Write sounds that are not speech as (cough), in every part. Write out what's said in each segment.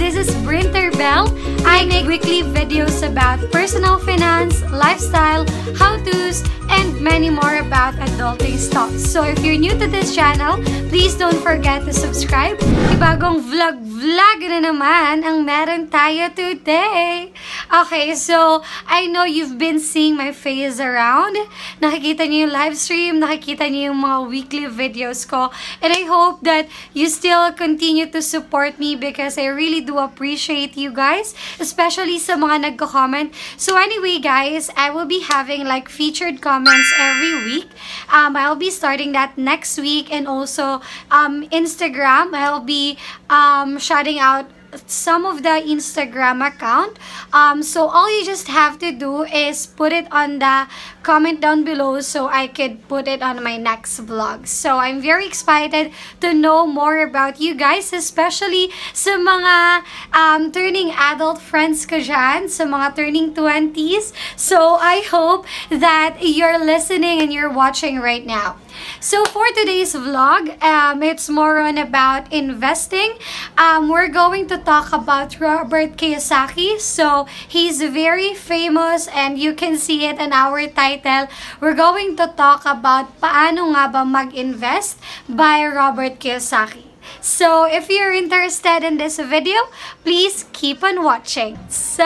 This is Brinter Bell. I make weekly videos about personal finance, lifestyle, how-tos, and many more about adulting stuff. So if you're new to this channel, please don't forget to subscribe. Ibagong vlog-vlog na naman ang meron tayo today. Okay, so I know you've been seeing my face around. Nakikita niyo yung live stream, nakikita niyo yung mga weekly videos ko. And I hope that you still continue to support me because I really do appreciate you guys, especially sa mga nagko-comment. So anyway, guys, I will be having like featured comments every week. Um, I'll be starting that next week and also um, Instagram. I'll be um, shouting out some of the Instagram account. Um, so all you just have to do is put it on the comment down below so I could put it on my next vlog. So I'm very excited to know more about you guys, especially sa mga um, turning adult friends ko dyan, sa mga turning 20s. So I hope that you're listening and you're watching right now. So for today's vlog, um, it's more on about investing. Um, we're going to talk about Robert Kiyosaki. So he's very famous and you can see it in our title. We're going to talk about paano nga ba mag-invest by Robert Kiyosaki. So, if you're interested in this video, please keep on watching. So,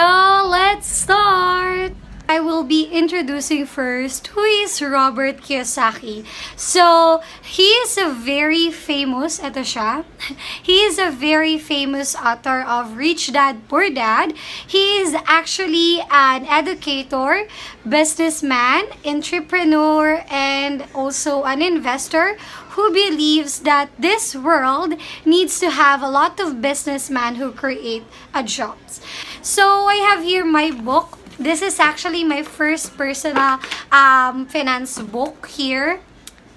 let's start! I will be introducing first who is Robert Kiyosaki. So, he is a very famous, ito siya, (laughs) he is a very famous author of Rich Dad, Poor Dad. He is actually an educator, businessman, entrepreneur, and also an investor who believes that this world needs to have a lot of businessmen who create a jobs. So, I have here my book, This is actually my first personal um, finance book here.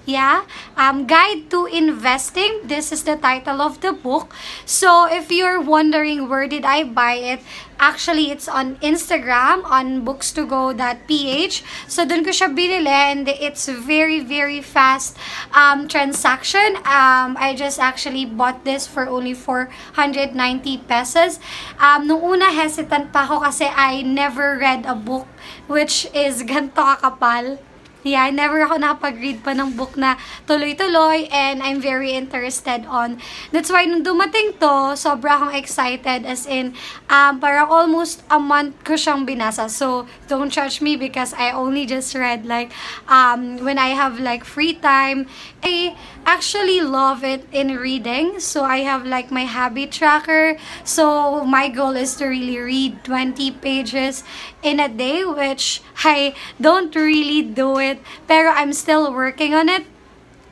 Yeah, um, Guide to Investing. This is the title of the book. So, if you're wondering where did I buy it, actually, it's on Instagram, on bookstogo.ph. So, dun ko siya binili and it's very, very fast um, transaction. Um, I just actually bought this for only 490 pesos. Um, nung una, hesitant pa ako kasi I never read a book which is (laughs) ganito kakapal. Yeah, never ako nakapag-read pa ng book na tuloy-tuloy and I'm very interested on. That's why nung dumating to, sobra akong excited as in um, parang almost a month ko siyang binasa. So, don't judge me because I only just read like um, when I have like free time. I actually love it in reading. So, I have like my habit tracker. So, my goal is to really read 20 pages in a day which I don't really do it pero I'm still working on it.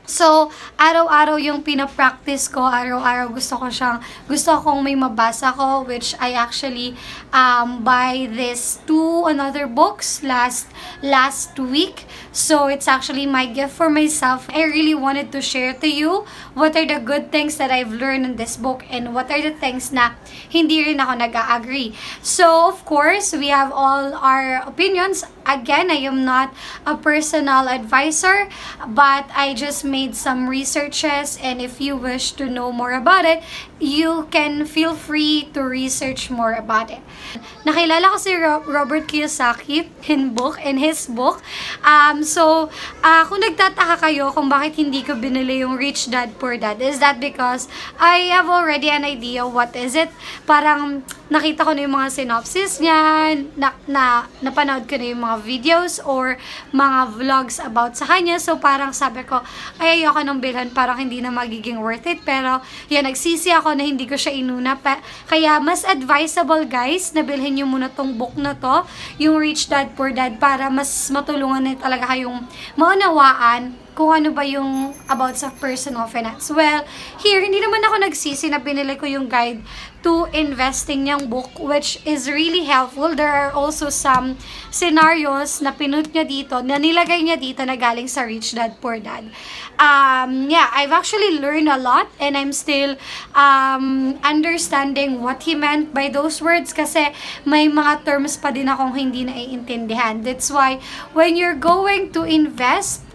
So, araw-araw yung pinapractice ko, araw-araw gusto ko siyang, gusto kong may mabasa ko, which I actually um, buy this two another books last last week. So, it's actually my gift for myself. I really wanted to share to you what are the good things that I've learned in this book and what are the things na hindi rin ako nag-agree. So, of course, we have all our opinions. Again, I am not a personal advisor, but I just made some researches and if you wish to know more about it, you can feel free to research more about it. Nakilala ko si Robert Kiyosaki in book, in his book. Um, so, uh, kung nagtataka kayo kung bakit hindi ko binili yung Rich Dad, Poor Dad, is that because I have already an idea what is it. Parang nakita ko na yung mga synopsis niya, na, na, napanood ko na yung mga videos or mga vlogs about sa kanya. So, parang sabi ko, ay ayoko nang bilhan, parang hindi na magiging worth it. Pero, yan, nagsisi ako na hindi ko siya inuna. Pa, kaya, mas advisable guys, na bilhin nyo muna tong book na to, yung Rich Dad Poor Dad, para mas matulungan na talaga kayong maunawaan kung ano ba yung about sa personal finance. Well, here, hindi naman ako nagsisi na binili ko yung guide to investing niyang book, which is really helpful. There are also some scenarios na pinut niya dito, na nilagay niya dito na galing sa Rich Dad, Poor Dad. Um, yeah, I've actually learned a lot and I'm still um, understanding what he meant by those words kasi may mga terms pa din akong hindi naiintindihan. That's why when you're going to invest,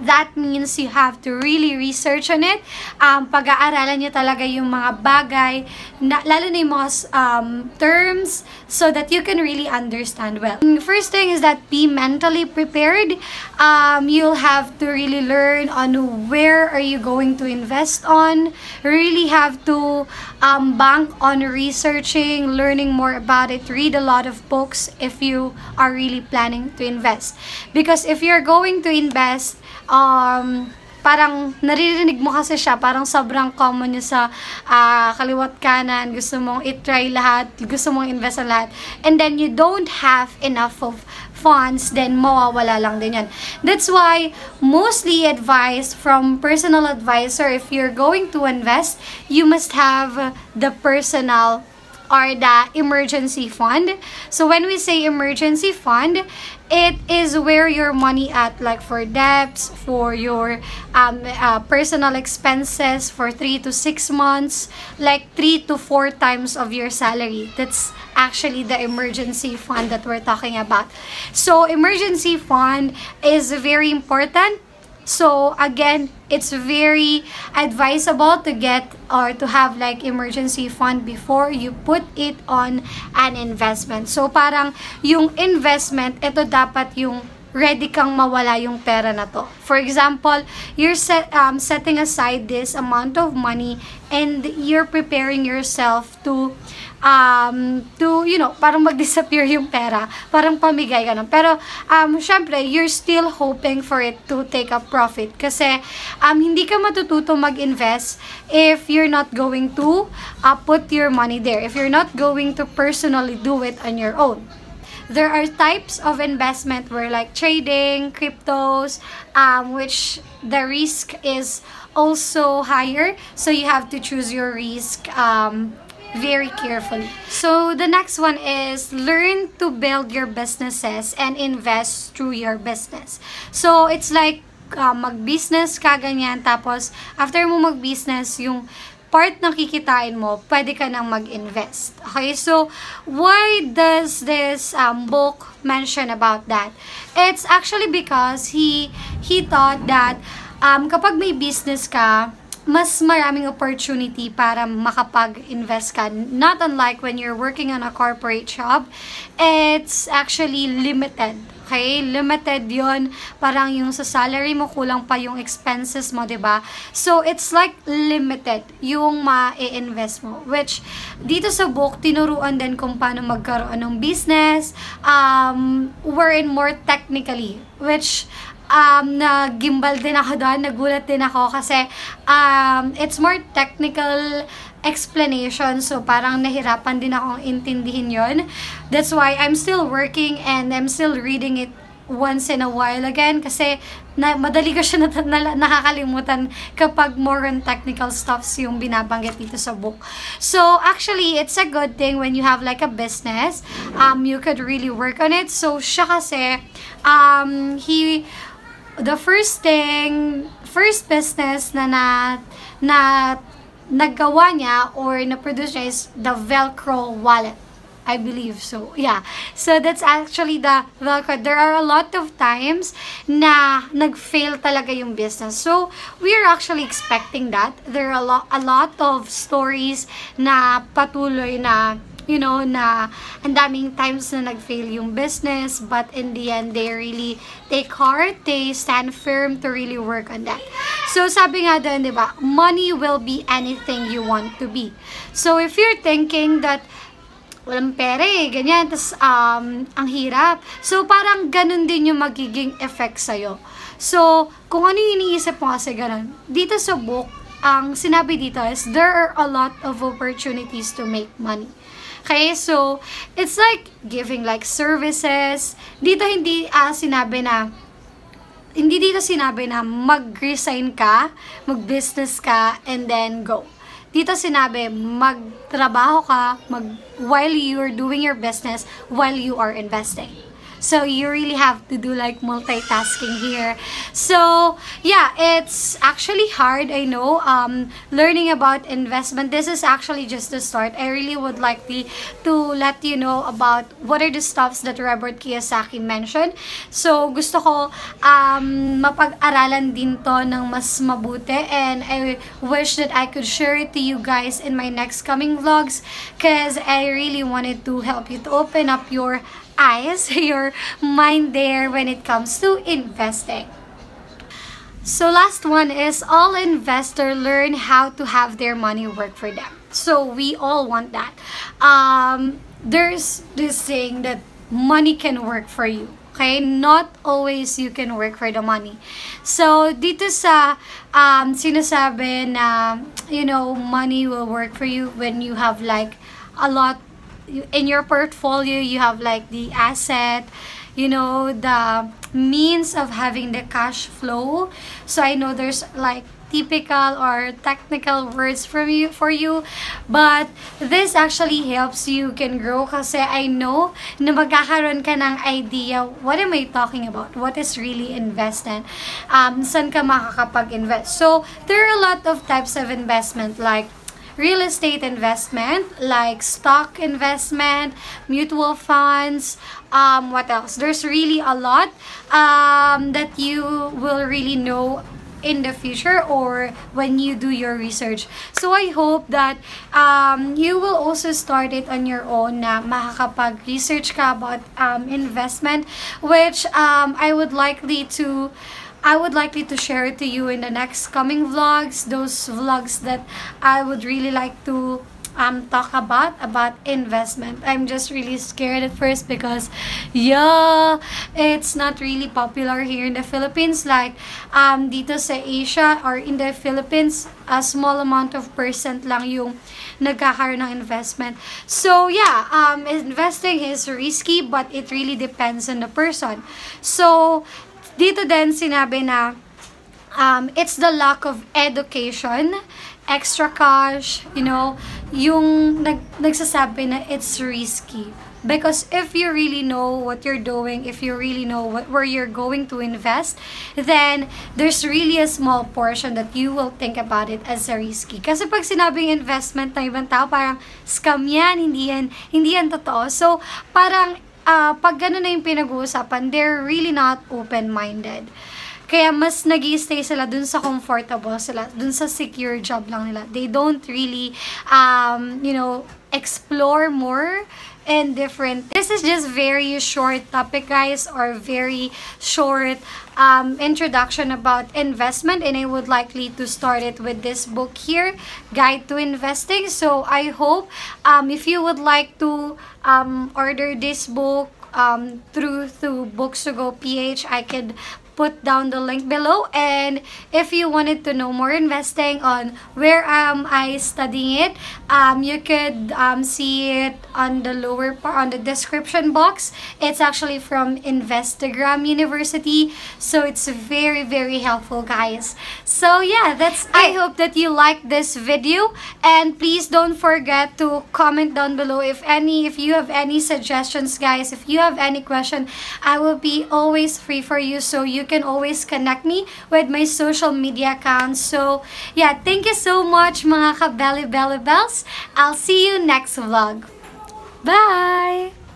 That means you have to really research on it. Um, pag-aaralan nyo talaga yung mga bagay, na, lalo na yung mga um, terms, so that you can really understand well. First thing is that be mentally prepared. Um, you'll have to really learn on where are you going to invest on. Really have to um, bank on researching, learning more about it, read a lot of books if you are really planning to invest. Because if you're going to invest, um, parang naririnig mo kasi siya, parang sobrang common niya sa uh, kaliwat kanan, gusto mong i-try lahat, gusto mong invest lahat, and then you don't have enough of funds, then mawawala lang din yan. That's why, mostly advice from personal advisor, if you're going to invest, you must have the personal or the emergency fund. So when we say emergency fund, it is where your money at like for debts, for your um, uh, personal expenses for 3 to 6 months, like 3 to 4 times of your salary. That's actually the emergency fund that we're talking about. So emergency fund is very important So again, it's very advisable to get or to have like emergency fund before you put it on an investment. So parang yung investment, ito dapat yung ready kang mawala yung pera na to. For example, you're set, um, setting aside this amount of money and you're preparing yourself to um, to, you know, parang mag-disappear yung pera, parang pamigay ka nun. Pero, um, syempre, you're still hoping for it to take a profit. Kasi, um, hindi ka matututo mag-invest if you're not going to uh, put your money there. If you're not going to personally do it on your own there are types of investment where like trading, cryptos, um, which the risk is also higher. So you have to choose your risk um, very carefully. So the next one is learn to build your businesses and invest through your business. So it's like uh, mag-business ka ganyan tapos after mo mag-business yung part ng kikitain mo, pwede ka nang mag-invest. Okay, so why does this um, book mention about that? It's actually because he he thought that um, kapag may business ka, mas maraming opportunity para makapag-invest ka. Not unlike when you're working on a corporate job, it's actually limited. Okay? Limited yon Parang yung sa salary mo, kulang pa yung expenses mo, ba diba? So, it's like limited yung ma-invest mo. Which, dito sa book, tinuruan din kung paano magkaroon ng business, um, wherein more technically. Which, um, na gimbal din ako doon, nagulat din ako kasi um, it's more technical explanation. So, parang nahirapan din akong intindihin yon That's why I'm still working and I'm still reading it once in a while again kasi na, madali ko siya (laughs) na, na, nakakalimutan kapag more on technical stuffs yung binabanggit dito sa book. So, actually, it's a good thing when you have like a business. Um, you could really work on it. So, siya kasi, um, he the first thing, first business na na, na naggawa niya or na-produce niya is the Velcro wallet. I believe so. Yeah. So that's actually the Velcro. There are a lot of times na nag-fail talaga yung business. So we are actually expecting that. There are a lot, a lot of stories na patuloy na you know, na ang daming times na nag-fail yung business, but in the end, they really take heart, they stand firm to really work on that. So, sabi nga doon, di ba, money will be anything you want to be. So, if you're thinking that, walang pera eh, ganyan, tas um, ang hirap. So, parang ganun din yung magiging effect sa'yo. So, kung ano yung iniisip mo kasi ganun, dito sa book, ang sinabi dito is, there are a lot of opportunities to make money. Okay, so, it's like giving like services. Dito hindi uh, sinabi na, hindi dito sinabi na mag-resign ka, mag-business ka, and then go. Dito sinabi, magtrabaho ka mag, while you're doing your business, while you are investing. So you really have to do like multitasking here. So yeah, it's actually hard, I know. Um, learning about investment, this is actually just the start. I really would like the, to let you know about what are the stuffs that Robert Kiyosaki mentioned. So gusto ko um, mapag-aralan din to ng mas mabuti and I wish that I could share it to you guys in my next coming vlogs because I really wanted to help you to open up your eyes, (laughs) your mind there when it comes to investing. So last one is all investor learn how to have their money work for them. So we all want that. Um, there's this saying that money can work for you. Okay? Not always you can work for the money. So, dito sa um, sinasabi na, you know, money will work for you when you have like a lot in your portfolio you have like the asset you know the means of having the cash flow. So i know there's like typical or technical words from you for you but this actually helps you can grow kasi I know na magkakaroon ka ng idea what am I talking about? What is really investment? Um, saan ka makakapag-invest? So there are a lot of types of investment like real estate investment like stock investment, mutual funds, um, what else? There's really a lot um, that you will really know in the future or when you do your research. So I hope that um, you will also start it on your own na makakapag-research ka about um, investment which um, I would likely to I would likely to share it to you in the next coming vlogs. Those vlogs that I would really like to um, talk about about investment. I'm just really scared at first because yeah, it's not really popular here in the Philippines. Like um, dito sa Asia or in the Philippines, a small amount of percent lang yung nagkakaroon ng investment. So yeah, um, investing is risky but it really depends on the person. So dito din sinabi na um, it's the lack of education, extra cash, you know, yung nag, nagsasabi na it's risky. Because if you really know what you're doing, if you really know what, where you're going to invest, then there's really a small portion that you will think about it as a risky. Kasi pag sinabing investment ng ibang tao, parang scam yan, hindi yan, hindi yan totoo. So, parang uh, pag gano'n na yung pinag-uusapan, they're really not open-minded. Kaya mas nag stay sila dun sa comfortable sila, dun sa secure job lang nila. They don't really, um, you know, explore more and different. This is just very short topic, guys, or very short um, introduction about investment. And I would likely to start it with this book here, Guide to Investing. So I hope um, if you would like to um, order this book um, through through Books to Go PH, I could put down the link below. And if you wanted to know more investing on where am I studying it um, you could um, see it on the lower part on the description box. It's actually from Instagram University. So it's very very helpful guys. So yeah that's it. I hope that you like this video. And please don't forget to comment down below if any if you have any suggestions guys. If you have any question I will be always free for you. So you can always connect me with my social media accounts. So, yeah, thank you so much mga ka-belly belly bells. I'll see you next vlog. Bye!